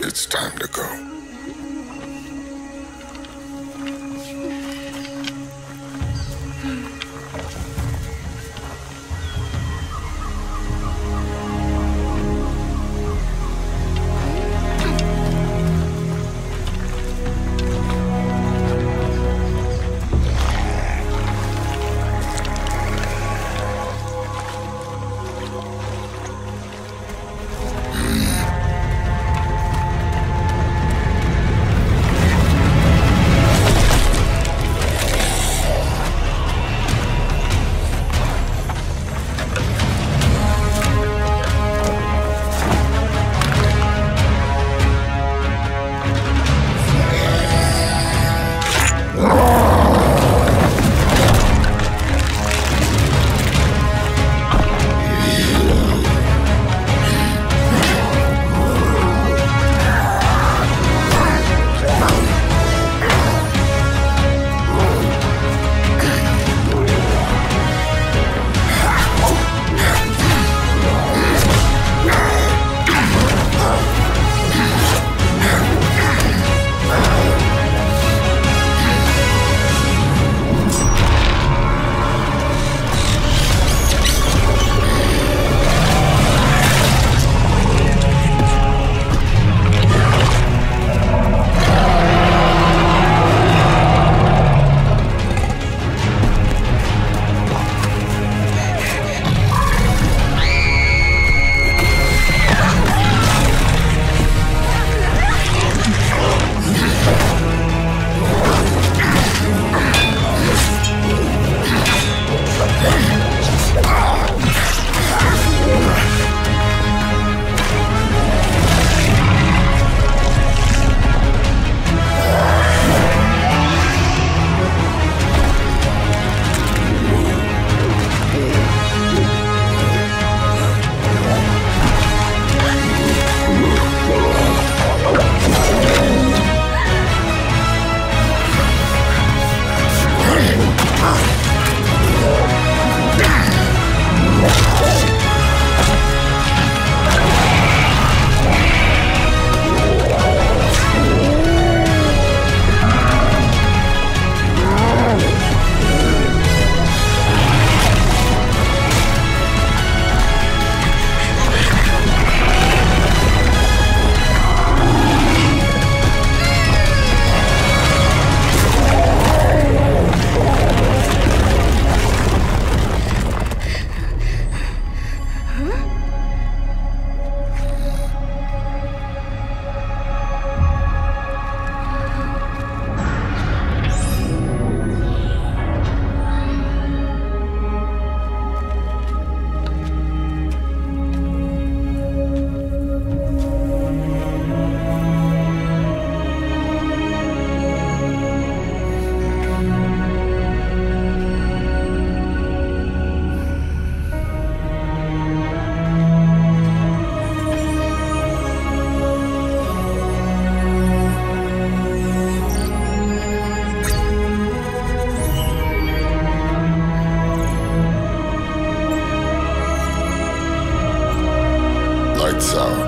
It's time to go. Roar! Friend.